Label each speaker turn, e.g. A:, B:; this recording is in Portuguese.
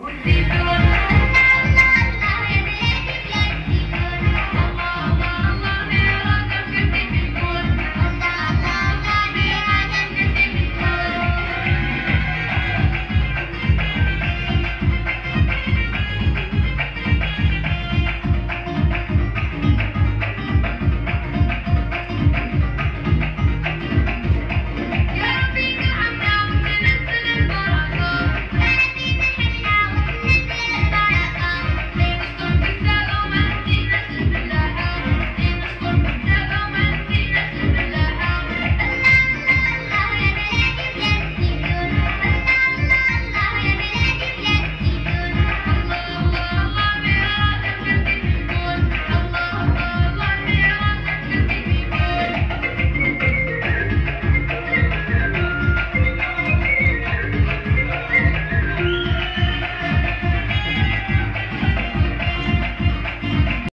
A: Música